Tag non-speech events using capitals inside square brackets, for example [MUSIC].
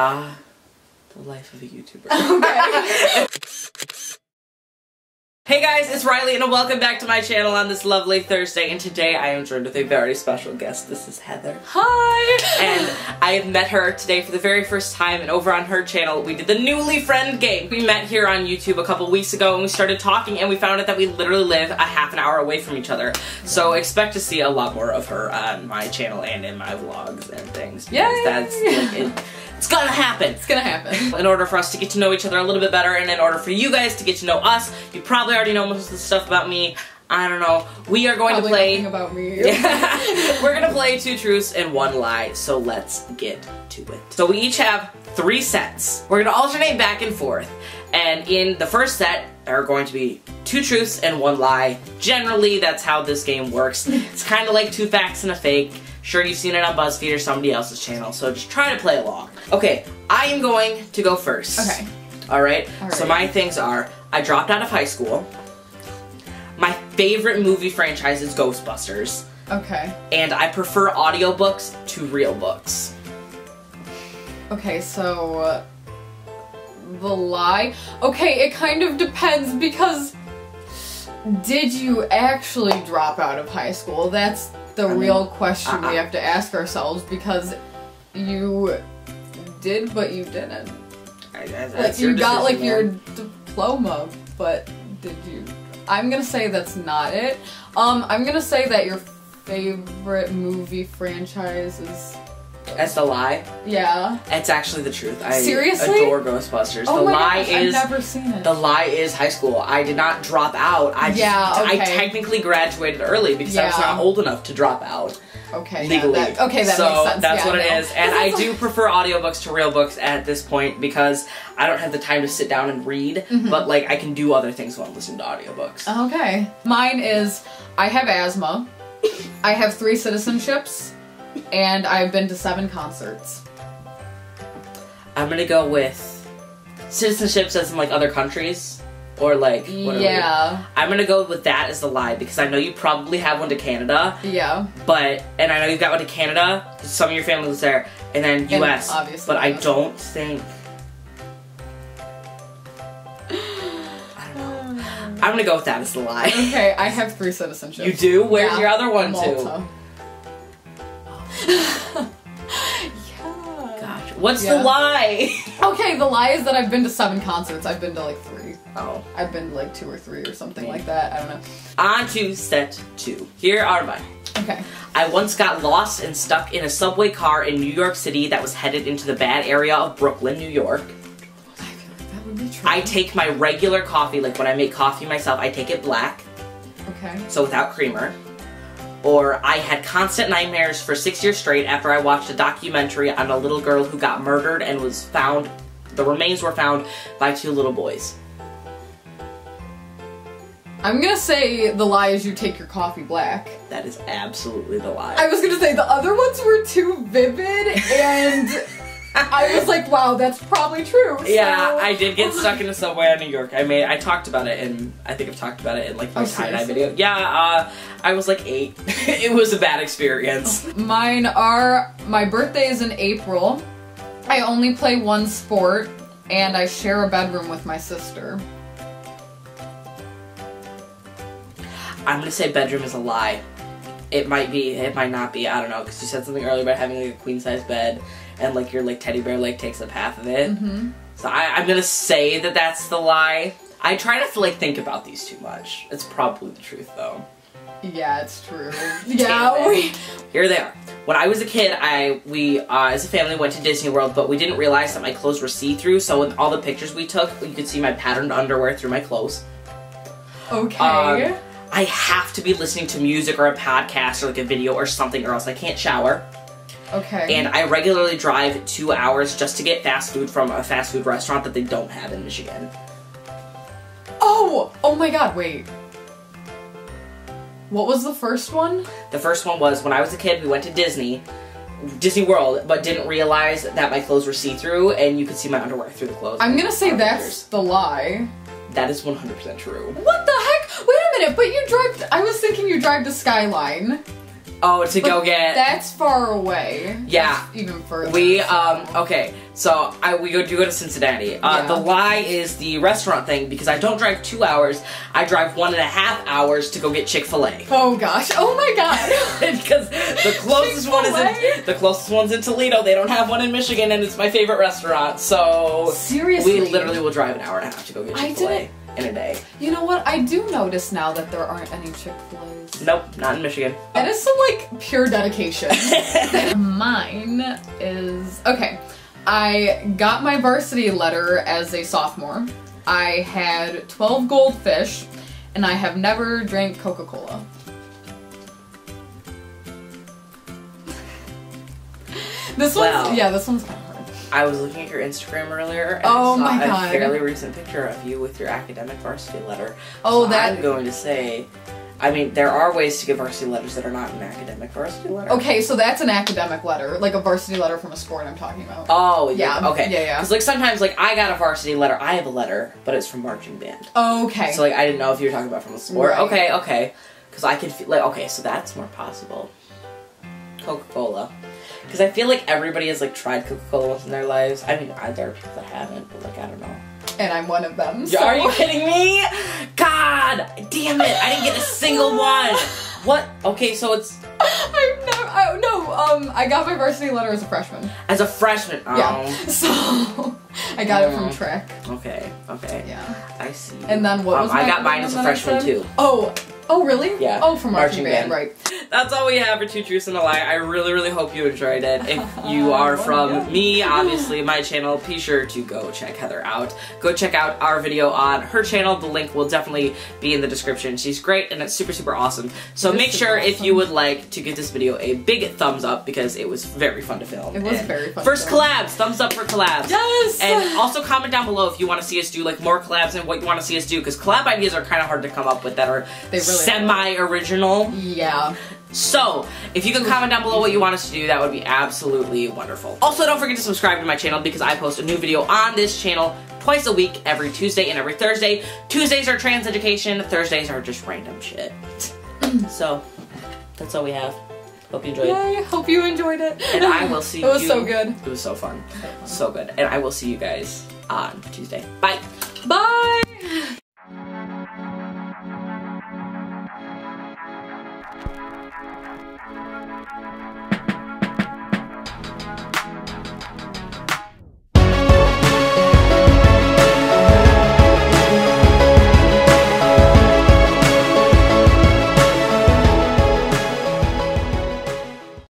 Ah, the life of a YouTuber. [LAUGHS] Okay. [LAUGHS] Hey guys, it's Riley and welcome back to my channel on this lovely Thursday and today I am joined with a very special guest. This is Heather. Hi. And I have met her today for the very first time and over on her channel we did the Newly Friend game. We met here on YouTube a couple weeks ago and we started talking and we found out that we literally live a half an hour away from each other. So expect to see a lot more of her on my channel and in my vlogs and things. Yay! That's like, it, it's gonna happen. It's gonna happen. [LAUGHS] In order for us to get to know each other a little bit better and in order for you guys to get to know us, you probably already know most of the stuff about me. I don't know. We are going Probably to play. about me. [LAUGHS] We're gonna play two truths and one lie, so let's get to it. So we each have three sets. We're gonna alternate back and forth. And in the first set there are going to be two truths and one lie. Generally, that's how this game works. It's kind of like two facts and a fake. Sure, you've seen it on BuzzFeed or somebody else's channel, so just try to play along. Okay, I am going to go first. Okay. Alright, All so my things are I dropped out of high school. My favorite movie franchise is Ghostbusters Okay. and I prefer audiobooks to real books. Okay, so uh, the lie. Okay, it kind of depends because did you actually drop out of high school? That's the I mean, real question uh-uh. we have to ask ourselves because you did but you didn't. I- I- Like you got like decision, your diploma, but did you I'm gonna say that's not it. Um I'm gonna say that your favorite movie franchise is That's the lie. yeah. It's actually the truth. I Seriously? adore Ghostbusters. Oh the my lie gosh, is I've never seen it. the lie is high school. I did not drop out. I just, Yeah, I technically graduated early because I was not old enough to drop out Okay. yeah, legally. that- okay, that so makes sense. that's yeah, what it no. is. And I do prefer audiobooks to real books at this point because I don't have the time to sit down and read, Mm-hmm. but like I can do other things while I'm listening to audiobooks. Okay. Mine is I have asthma. I have three citizenships, and I've been to seven concerts. I'm gonna go with citizenships as in like other countries or like what are we- Yeah. I'm gonna go with that as the lie because I know you probably have one to Canada, Yeah. but and I know you've got one to canada Some of your family was there, and then U.S. obviously but I don't think. [SIGHS] I don't know. I'm gonna go with that as the lie. Okay, I [LAUGHS] have three citizenships. You do? Where's Yeah. your other one Malta. too? What's Yeah. the lie? [LAUGHS] Okay, the lie is that I've been to seven concerts. I've been to like three. oh. I've been to like two or three or something like that. I don't know. On to set two. Here are mine. Okay. I once got lost and stuck in a subway car in New York City that was headed into the bad area of Brooklyn, New York. I feel like that would be true. I take my regular coffee, like when I make coffee myself, I take it black, Okay. so without creamer. Or I had constant nightmares for six years straight after I watched a documentary on a little girl who got murdered and was found, the remains were found by two little boys. I'm gonna say the lie is you take your coffee black. That is absolutely the lie. I was gonna say the other ones were too vivid, and [LAUGHS] I was like, wow, that's probably true. Yeah, so- I did get stuck in a subway in New York. I made, I talked about it, and I think I've talked about it in like my Oh, tie dye video. Yeah, uh, I was like eight. [LAUGHS] it was a bad experience. Mine are my birthday is in April. I only play one sport, and I share a bedroom with my sister. I'm gonna say bedroom is a lie. It might be, it might not be. I don't know because you said something earlier about having like a queen size bed, and like your like teddy bear like takes up half of it. Mm-hmm. So I, I'm gonna say that that's the lie. I try not to like think about these too much. It's probably the truth though. Yeah, it's true. [LAUGHS] Yeah, we. Here they are. When I was a kid, I we uh, as a family went to Disney World, but we didn't realize that my clothes were see-through. So in all the pictures we took, you could see my patterned underwear through my clothes. Okay. Um, I have to be listening to music or a podcast or like a video or something, or else I can't shower. okay. And I regularly drive two hours just to get fast food from a fast food restaurant that they don't have in Michigan. oh, oh my God! Wait. What was the first one? The first one was when I was a kid, we went to Disney, Disney World, but didn't realize that my clothes were see-through and you could see my underwear through the clothes. I'm gonna say that's pictures. the lie. That is 100% true. What the heck? Wait a minute, but you drive. I was thinking you drive to Skyline. Oh, to go get. That's far away. Yeah. That's even further. We so- um okay, so I we go do go to Cincinnati. Uh, Yeah. The lie is the restaurant thing because I don't drive two hours. I drive one and a half hours to go get Chick Fil A. Oh gosh. Oh my god. [LAUGHS] because the closest one is in the closest one's in Toledo. They don't have one in Michigan, and it's my favorite restaurant. So Seriously. we literally will drive an hour and a half to go get Chick Fil A in a day. You know what? I do notice now that there aren't any Chick Fil A's. Nope, not in Michigan. That is some like pure dedication. [LAUGHS] Mine is okay. I got my varsity letter as a sophomore. I had 12 goldfish, and I have never drank Coca Cola. This one's Wow. yeah, this one's kind of hard. I was looking at your Instagram earlier. And Oh I saw my a fairly recent picture of you with your academic varsity letter. Oh, So that- I'm going to say. I mean, there are ways to get varsity letters that are not an academic varsity letter. Okay, so that's an academic letter, like a varsity letter from a sport I'm talking about. Oh, Yeah, yeah. Okay. yeah, yeah. Because like sometimes like I got a varsity letter. I have a letter, but it's from marching band. Okay. So like I didn't know if you were talking about from a sport. Right. Okay, okay. Because I can feel like okay, so that's more possible. Coca Cola. Because I feel like everybody has like tried Coca Cola once in their lives. I mean, there are people that haven't, but like I don't know. and I'm one of them. So- Are you kidding me? God damn it! I didn't get a single one. What? Okay, so it's I've never. I, no, um, I got my varsity letter as a freshman. as a freshman. Oh. Yeah. [LAUGHS] So I got it from Mm. track. Okay. Okay. Yeah. I see. And then what Um, was I got mine as a freshman too. Oh. Oh really? Yeah, Oh, from marching, marching band, band. right? That's all we have for Two Truths and a Lie. I really, really hope you enjoyed it. If you are [LAUGHS] from me, obviously, my channel, be sure to go check Heather out. Go check out our video on her channel. The link will definitely be in the description. She's great and it's super, super awesome. So It is make super sure if you would like to give this video a big thumbs up because it was very fun to film. It was And very fun First film. collabs, thumbs up for collabs. Yes. And also comment down below if you want to see us do like more collabs and what you want to see us do because collab ideas are kind of hard to come up with that are They really are. Semi-original. yeah. So, if you can comment down below what you want us to do, that would be absolutely wonderful. Also, don't forget to subscribe to my channel because I post a new video on this channel twice a week, every Tuesday and every Thursday. Tuesdays are trans education, Thursdays are just random shit. [CLEARS THROAT] so, that's all we have. Hope you enjoyed. Yay! Hope you enjoyed it. And I will see [LAUGHS] It was you. so good. It was so fun. So good. And I will see you guys on Tuesday. Bye.